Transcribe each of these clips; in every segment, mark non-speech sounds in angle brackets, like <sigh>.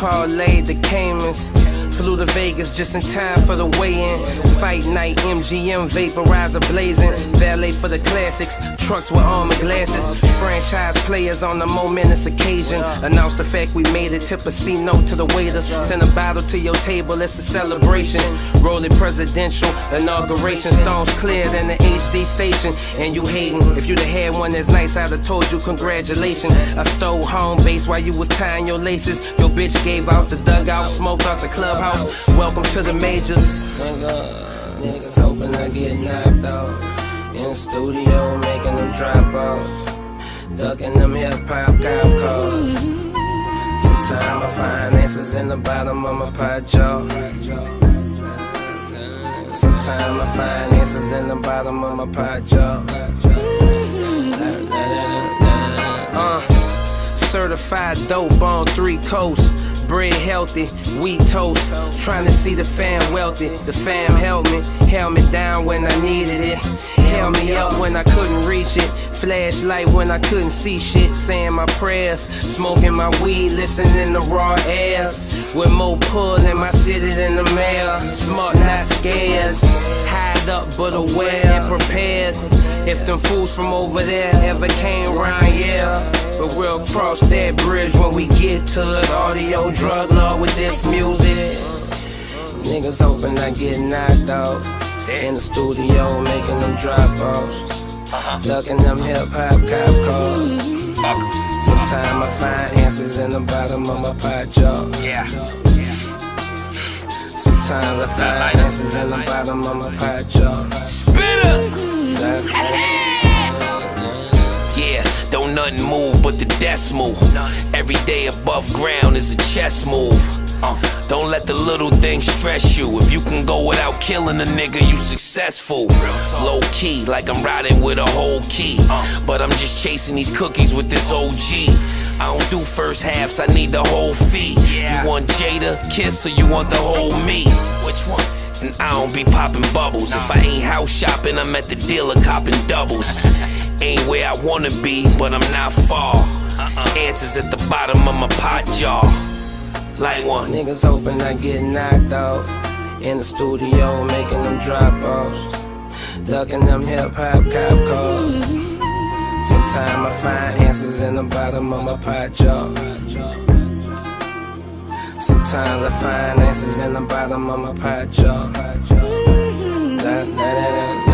Caymans Flew to Vegas just in time for the weigh-in. Fight night, MGM vaporizer blazing. Valet for the classics, trucks with armor glasses. Franchise players on the momentous occasion. Announce the fact we made it. Tip a C note to the waiters. Send a bottle to your table. It's a celebration. Rolling presidential inauguration. Stones clear than the HD station. And you hating. If you'd have had one that's nice, I'd have told you congratulations. I stole home base while you was tying your laces. Your bitch gave out the dugout, smoked out the clubhouse. Welcome to the majors. Nigga, niggas hoping I get knocked off. In the studio, making them drop offs. Ducking them hip hop cop cars. Sometimes I find answers in the bottom of my pot jar. Sometimes I find answers in the bottom of my pot jar. Uh, certified dope on three coasts bread healthy, wheat toast. Trying to see the fam wealthy. The fam held me, held me down when I needed it. Held me up when I couldn't reach it. Flashlight when I couldn't see shit. Saying my prayers, smoking my weed, listening to Roy Ayers. With more pull in my city than the mayor. Smart, not scared. Up but aware and prepared. If them fools from over there ever came round, yeah. But we'll cross that bridge when we get to it. Audio drug lord with this music. Niggas hoping I get knocked off. In the studio making them drop offs. Uh-huh. Ducking them hip hop cop cars. Sometimes I find answers in the bottom of my pot jar. Yeah. Sometimes I find answers in the bottom of my pot jar. Spitter! Yeah, don't nothing move but the decimal. Every day above ground is a chess move. Uh, don't let the little things stress you. If you can go without killing a nigga, you successful. Low key, like I'm riding with a whole key. Uh, but I'm just chasing these cookies with this OG. I don't do first halves, I need the whole fee. You want Jada, Kiss, or you want the whole me? Which one? And I don't be popping bubbles. If I ain't house shopping, I'm at the dealer copping doubles. <laughs> Ain't where I wanna be, but I'm not far. Uh-uh. Answers at the bottom of my pot jar. Like one. Niggas hoping I get knocked off. In the studio, making them drop offs. Ducking them hip hop cop cars. Sometimes I find answers in the bottom of my pot jar. Sometimes I find answers in the bottom of my da,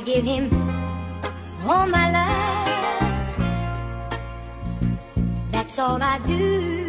da, give him all my love. That's all I do.